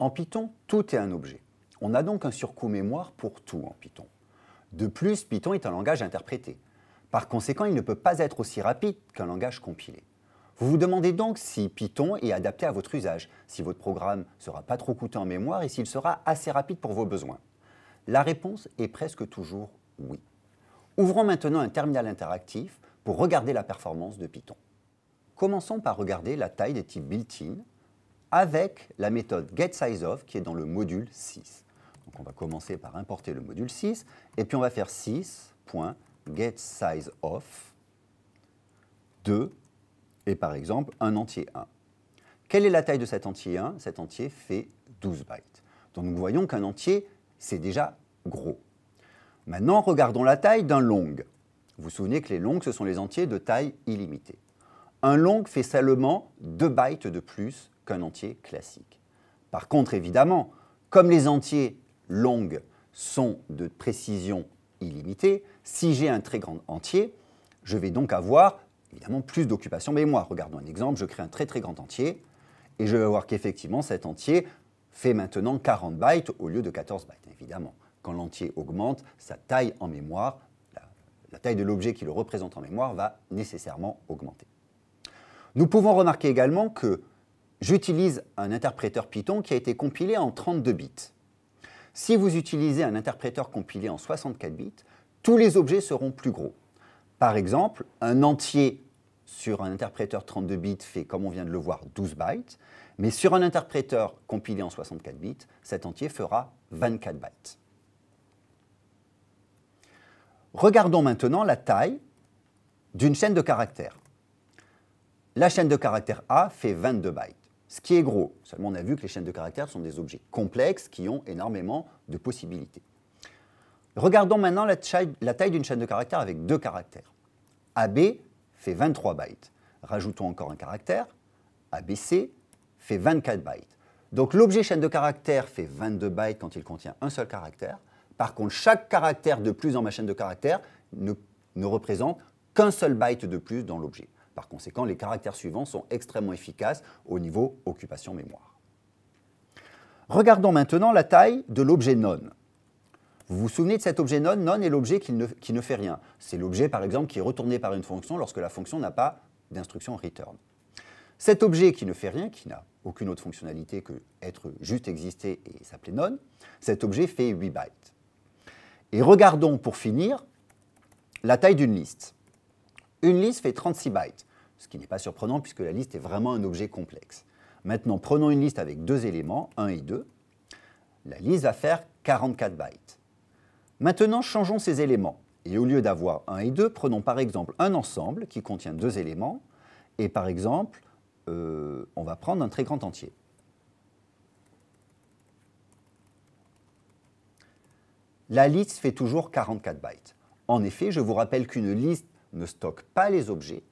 En Python, tout est un objet. On a donc un surcoût mémoire pour tout en Python. De plus, Python est un langage interprété. Par conséquent, il ne peut pas être aussi rapide qu'un langage compilé. Vous vous demandez donc si Python est adapté à votre usage, si votre programme ne sera pas trop coûteux en mémoire et s'il sera assez rapide pour vos besoins. La réponse est presque toujours oui. Ouvrons maintenant un terminal interactif pour regarder la performance de Python. Commençons par regarder la taille des types built-in avec la méthode getSizeOf qui est dans le module 6. Donc on va commencer par importer le module 6 et puis on va faire 6.getSizeOf de et par exemple un entier 1. Quelle est la taille de cet entier 1 Cet entier fait 12 bytes. Donc nous voyons qu'un entier, c'est déjà gros. Maintenant, regardons la taille d'un long. Vous vous souvenez que les longs, ce sont les entiers de taille illimitée. Un long fait seulement 2 bytes de plus qu'un entier classique. Par contre, évidemment, comme les entiers longs sont de précision illimitée, si j'ai un très grand entier, je vais donc avoir évidemment plus d'occupation mémoire. Regardons un exemple, je crée un très très grand entier et je vais voir qu'effectivement cet entier fait maintenant 40 bytes au lieu de 14 bytes, évidemment. Quand l'entier augmente, sa taille en mémoire, la, taille de l'objet qui le représente en mémoire va nécessairement augmenter. Nous pouvons remarquer également que j'utilise un interpréteur Python qui a été compilé en 32 bits. Si vous utilisez un interpréteur compilé en 64 bits, tous les objets seront plus gros. Par exemple, un entier sur un interpréteur 32 bits fait, comme on vient de le voir, 12 bytes, mais sur un interpréteur compilé en 64 bits, cet entier fera 24 bytes. Regardons maintenant la taille d'une chaîne de caractères. La chaîne de caractères A fait 22 bytes, ce qui est gros. Seulement, on a vu que les chaînes de caractères sont des objets complexes qui ont énormément de possibilités. Regardons maintenant la taille, d'une chaîne de caractères avec deux caractères. AB fait 23 bytes. Rajoutons encore un caractère. ABC fait 24 bytes. Donc l'objet chaîne de caractères fait 22 bytes quand il contient un seul caractère. Par contre, chaque caractère de plus dans ma chaîne de caractères ne, ne représente qu'un seul byte de plus dans l'objet. Par conséquent, les caractères suivants sont extrêmement efficaces au niveau occupation mémoire. Regardons maintenant la taille de l'objet non. Vous vous souvenez de cet objet non? Non est l'objet qui ne, fait rien. C'est l'objet, par exemple, qui est retourné par une fonction lorsque la fonction n'a pas d'instruction return. Cet objet qui ne fait rien, qui n'a aucune autre fonctionnalité que être juste exister et s'appeler non, cet objet fait 8 bytes. Et regardons pour finir la taille d'une liste. Une liste fait 36 bytes, ce qui n'est pas surprenant puisque la liste est vraiment un objet complexe. Maintenant, prenons une liste avec deux éléments, 1 et 2. La liste va faire 44 bytes. Maintenant, changeons ces éléments. Et au lieu d'avoir 1 et 2, prenons par exemple un ensemble qui contient deux éléments. Et par exemple, euh, on va prendre un très grand entier. La liste fait toujours 44 bytes. En effet, je vous rappelle qu'une liste ne stocke pas les objets.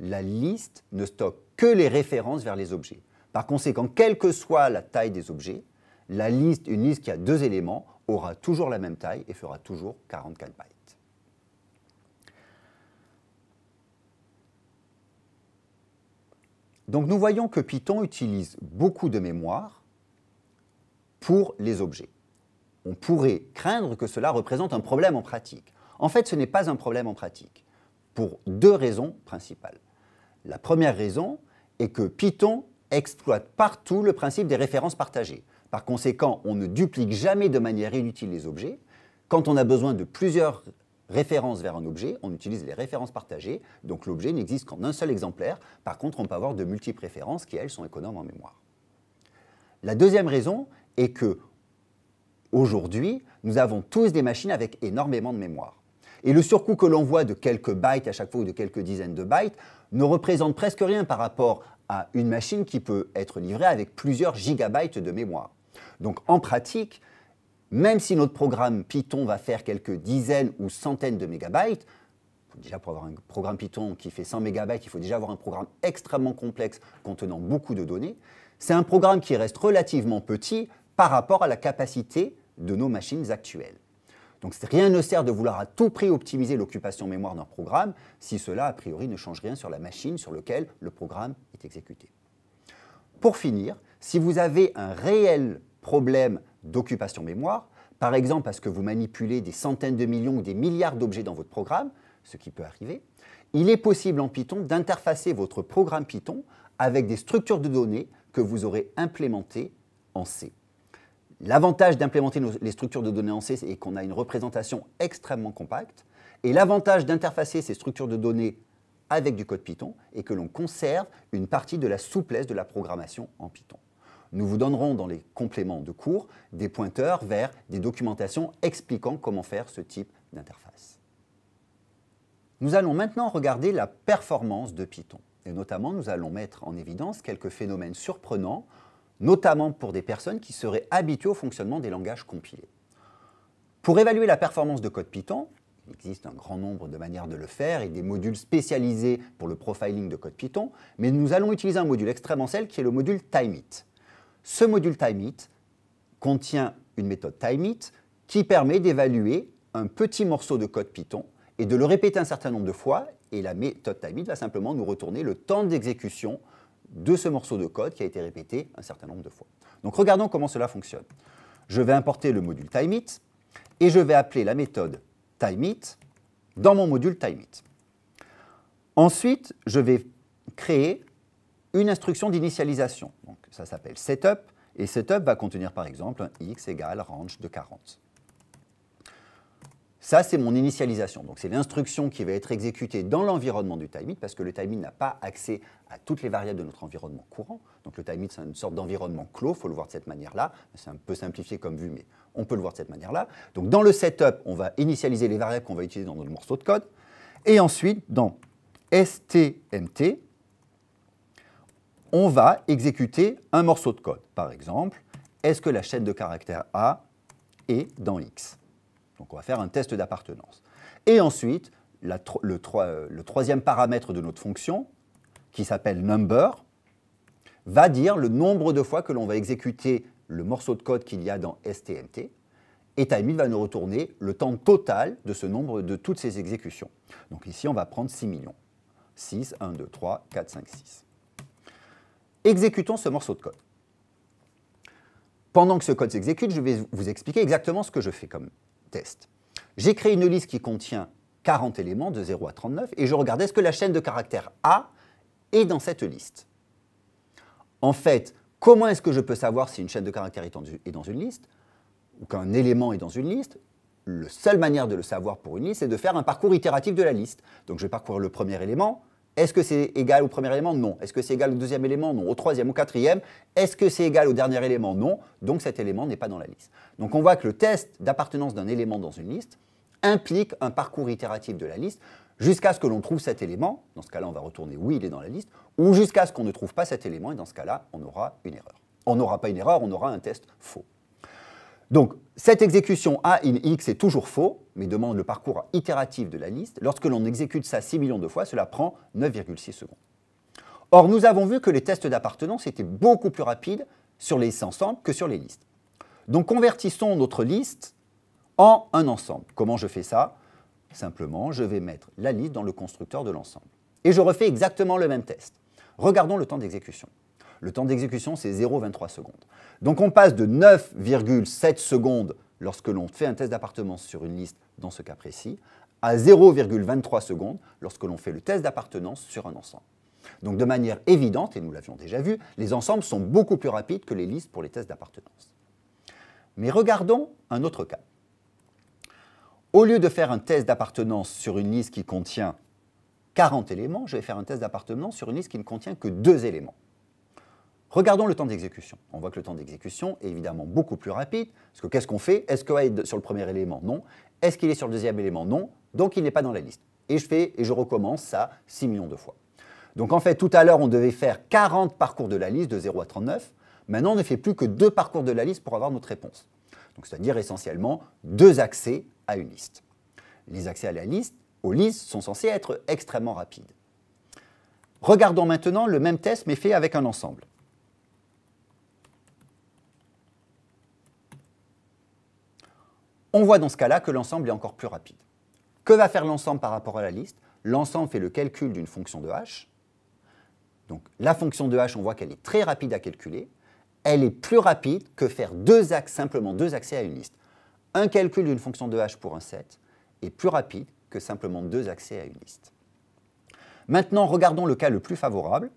La liste ne stocke que les références vers les objets. Par conséquent, quelle que soit la taille des objets, la liste, une liste qui a deux éléments aura toujours la même taille et fera toujours 44 bytes. Donc nous voyons que Python utilise beaucoup de mémoire pour les objets. On pourrait craindre que cela représente un problème en pratique. En fait, ce n'est pas un problème en pratique, pour deux raisons principales. La première raison est que Python exploite partout le principe des références partagées. Par conséquent, on ne duplique jamais de manière inutile les objets. Quand on a besoin de plusieurs références vers un objet, on utilise les références partagées, donc l'objet n'existe qu'en un seul exemplaire. Par contre, on peut avoir de multiples références qui, elles, sont économes en mémoire. La deuxième raison est que, aujourd'hui, nous avons tous des machines avec énormément de mémoire. Et le surcoût que l'on voit de quelques bytes à chaque fois ou de quelques dizaines de bytes ne représente presque rien par rapport à une machine qui peut être livrée avec plusieurs gigabytes de mémoire. Donc en pratique, même si notre programme Python va faire quelques dizaines ou centaines de mégabytes, déjà pour avoir un programme Python qui fait 100 mégabytes, il faut déjà avoir un programme extrêmement complexe contenant beaucoup de données. C'est un programme qui reste relativement petit par rapport à la capacité de nos machines actuelles. Donc rien ne sert de vouloir à tout prix optimiser l'occupation mémoire d'un programme si cela, a priori, ne change rien sur la machine sur laquelle le programme est exécuté. Pour finir, si vous avez un réel problème d'occupation mémoire, par exemple parce que vous manipulez des centaines de millions ou des milliards d'objets dans votre programme, ce qui peut arriver, il est possible en Python d'interfacer votre programme Python avec des structures de données que vous aurez implémentées en C. L'avantage d'implémenter les structures de données en C, c'est qu'on a une représentation extrêmement compacte. Et l'avantage d'interfacer ces structures de données avec du code Python est que l'on conserve une partie de la souplesse de la programmation en Python. Nous vous donnerons dans les compléments de cours des pointeurs vers des documentations expliquant comment faire ce type d'interface. Nous allons maintenant regarder la performance de Python. Et notamment, nous allons mettre en évidence quelques phénomènes surprenants, notamment pour des personnes qui seraient habituées au fonctionnement des langages compilés. Pour évaluer la performance de code Python, il existe un grand nombre de manières de le faire et des modules spécialisés pour le profiling de code Python, mais nous allons utiliser un module extrêmement celle qui est le module TimeIt. Ce module TimeIt contient une méthode TimeIt qui permet d'évaluer un petit morceau de code Python et de le répéter un certain nombre de fois. Et la méthode TimeIt va simplement nous retourner le temps d'exécution de ce morceau de code qui a été répété un certain nombre de fois. Donc regardons comment cela fonctionne. Je vais importer le module TimeIt et je vais appeler la méthode TimeIt dans mon module TimeIt. Ensuite, je vais créer une instruction d'initialisation. Ça s'appelle setup et setup va contenir par exemple un x égale range de 40. Ça, c'est mon initialisation. Donc, c'est l'instruction qui va être exécutée dans l'environnement du timeit, parce que le timeit n'a pas accès à toutes les variables de notre environnement courant. Donc, le timeit, c'est une sorte d'environnement clos, il faut le voir de cette manière-là. C'est un peu simplifié comme vue, mais on peut le voir de cette manière-là. Donc, dans le setup, on va initialiser les variables qu'on va utiliser dans notre morceau de code. Et ensuite, dans stmt, on va exécuter un morceau de code. Par exemple, est-ce que la chaîne de caractères A est dans X? Donc on va faire un test d'appartenance. Et ensuite, le, le, troisième paramètre de notre fonction, qui s'appelle number, va dire le nombre de fois que l'on va exécuter le morceau de code qu'il y a dans stmt. Et timeit va nous retourner le temps total de ce nombre de toutes ces exécutions. Donc ici, on va prendre 6 millions. 6, 1, 2, 3, 4, 5, 6. Exécutons ce morceau de code. Pendant que ce code s'exécute, je vais vous expliquer exactement ce que je fais comme J'ai créé une liste qui contient 40 éléments de 0 à 39 et je regarde est-ce que la chaîne de caractères A est dans cette liste? En fait, comment est-ce que je peux savoir si une chaîne de caractères est dans une liste ou qu'un élément est dans une liste? La seule manière de le savoir pour une liste, c'est de faire un parcours itératif de la liste. Donc je vais parcourir le premier élément. Est-ce que c'est égal au premier élément? Non. Est-ce que c'est égal au deuxième élément? Non. Au troisième, au quatrième? Est-ce que c'est égal au dernier élément? Non. Donc cet élément n'est pas dans la liste. Donc on voit que le test d'appartenance d'un élément dans une liste implique un parcours itératif de la liste jusqu'à ce que l'on trouve cet élément. Dans ce cas-là, on va retourner oui, il est dans la liste, ou jusqu'à ce qu'on ne trouve pas cet élément, et dans ce cas-là, on aura une erreur. On n'aura pas une erreur, on aura un test faux. Donc, cette exécution A in X est toujours faux, mais demande le parcours itératif de la liste. Lorsque l'on exécute ça 6 millions de fois, cela prend 9,6 secondes. Or, nous avons vu que les tests d'appartenance étaient beaucoup plus rapides sur les ensembles que sur les listes. Donc, convertissons notre liste en un ensemble. Comment je fais ça? Simplement, je vais mettre la liste dans le constructeur de l'ensemble. Et je refais exactement le même test. Regardons le temps d'exécution. Le temps d'exécution, c'est 0,23 secondes. Donc on passe de 9,7 secondes lorsque l'on fait un test d'appartenance sur une liste, dans ce cas précis, à 0,23 secondes lorsque l'on fait le test d'appartenance sur un ensemble. Donc de manière évidente, et nous l'avions déjà vu, les ensembles sont beaucoup plus rapides que les listes pour les tests d'appartenance. Mais regardons un autre cas. Au lieu de faire un test d'appartenance sur une liste qui contient 40 éléments, je vais faire un test d'appartenance sur une liste qui ne contient que deux éléments. Regardons le temps d'exécution. On voit que le temps d'exécution est évidemment beaucoup plus rapide, parce que qu'est-ce qu'on fait? Est-ce qu'il est sur le premier élément? Non. Est-ce qu'il est sur le deuxième élément? Non. Donc il n'est pas dans la liste. Et je fais et je recommence ça 6 millions de fois. Donc en fait, tout à l'heure, on devait faire 40 parcours de la liste de 0 à 39. Maintenant, on ne fait plus que deux parcours de la liste pour avoir notre réponse. Donc c'est-à-dire essentiellement deux accès à une liste. Les accès à la liste, aux listes, sont censés être extrêmement rapides. Regardons maintenant le même test, mais fait avec un ensemble. On voit dans ce cas-là que l'ensemble est encore plus rapide. Que va faire l'ensemble par rapport à la liste? L'ensemble fait le calcul d'une fonction de h. Donc la fonction de h, on voit qu'elle est très rapide à calculer. elle est plus rapide que faire deux axes, simplement deux accès à une liste. Un calcul d'une fonction de h pour un set est plus rapide que simplement deux accès à une liste. Maintenant, regardons le cas le plus favorable.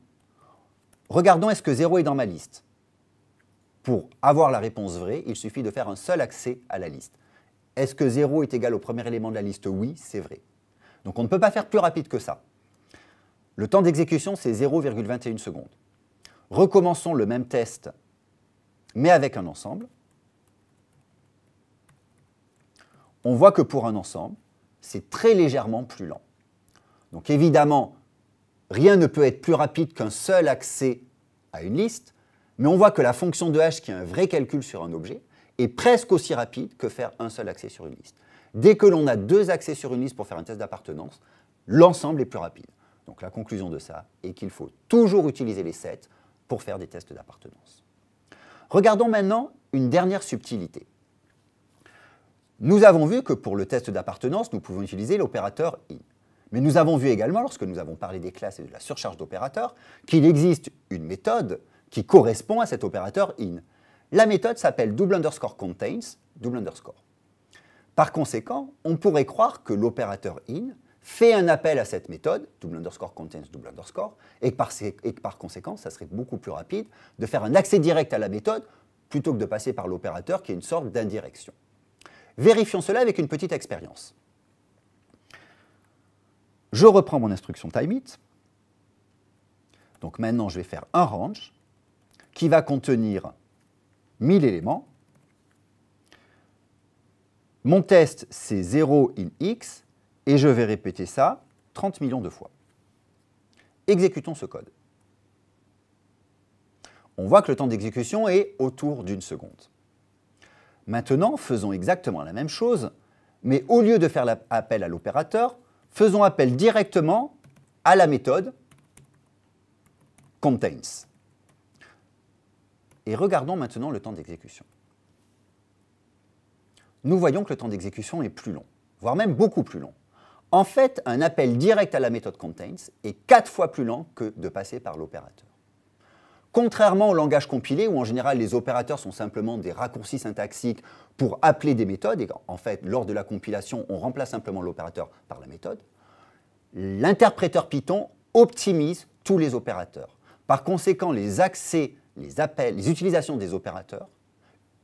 Regardons est-ce que 0 est dans ma liste? Pour avoir la réponse vraie, il suffit de faire un seul accès à la liste. Est-ce que 0 est égal au premier élément de la liste Oui, c'est vrai. Donc on ne peut pas faire plus rapide que ça. Le temps d'exécution, c'est 0,21 secondes. Recommençons le même test, mais avec un ensemble. On voit que pour un ensemble, c'est très légèrement plus lent. Donc évidemment, rien ne peut être plus rapide qu'un seul accès à une liste, mais on voit que la fonction de h, qui est un vrai calcul sur un objet, est presque aussi rapide que faire un seul accès sur une liste. Dès que l'on a deux accès sur une liste pour faire un test d'appartenance, l'ensemble est plus rapide. Donc la conclusion de ça est qu'il faut toujours utiliser les sets pour faire des tests d'appartenance. Regardons maintenant une dernière subtilité. Nous avons vu que pour le test d'appartenance, nous pouvons utiliser l'opérateur in. Mais nous avons vu également, lorsque nous avons parlé des classes et de la surcharge d'opérateurs, qu'il existe une méthode qui correspond à cet opérateur in. La méthode s'appelle double underscore contains double underscore. Par conséquent, on pourrait croire que l'opérateur in fait un appel à cette méthode, double underscore contains double underscore, et et par conséquent, ça serait beaucoup plus rapide de faire un accès direct à la méthode plutôt que de passer par l'opérateur qui est une sorte d'indirection. Vérifions cela avec une petite expérience. Je reprends mon instruction timeIt. Donc maintenant, je vais faire un range qui va contenir 1000 éléments. Mon test, c'est 0 in x, et je vais répéter ça 30 millions de fois. Exécutons ce code. On voit que le temps d'exécution est autour d'une seconde. Maintenant, faisons exactement la même chose, mais au lieu de faire appel à l'opérateur, faisons appel directement à la méthode contains. Et regardons maintenant le temps d'exécution. Nous voyons que le temps d'exécution est plus long, voire même beaucoup plus long. En fait, un appel direct à la méthode contains est quatre fois plus lent que de passer par l'opérateur. Contrairement au langage compilé, où en général les opérateurs sont simplement des raccourcis syntaxiques pour appeler des méthodes, et en fait, lors de la compilation, on remplace simplement l'opérateur par la méthode, l'interpréteur Python optimise tous les opérateurs. Par conséquent, les accès les utilisations des opérateurs,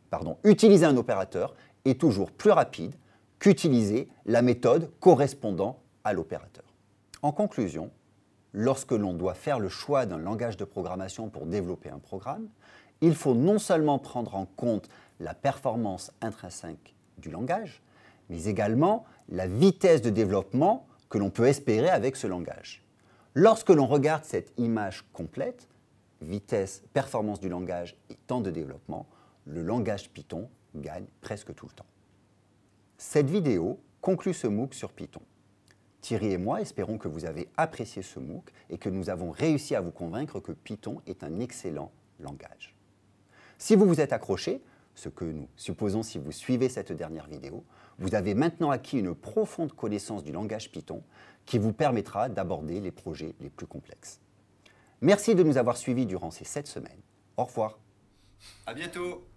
pardon, utiliser un opérateur est toujours plus rapide qu'utiliser la méthode correspondant à l'opérateur. En conclusion, lorsque l'on doit faire le choix d'un langage de programmation pour développer un programme, il faut non seulement prendre en compte la performance intrinsèque du langage, mais également la vitesse de développement que l'on peut espérer avec ce langage. Lorsque l'on regarde cette image complète, vitesse, performance du langage et temps de développement, le langage Python gagne presque tout le temps. Cette vidéo conclut ce MOOC sur Python. Thierry et moi espérons que vous avez apprécié ce MOOC et que nous avons réussi à vous convaincre que Python est un excellent langage. Si vous vous êtes accroché, ce que nous supposons si vous suivez cette dernière vidéo, vous avez maintenant acquis une profonde connaissance du langage Python qui vous permettra d'aborder les projets les plus complexes. Merci de nous avoir suivis durant ces sept semaines. Au revoir. À bientôt.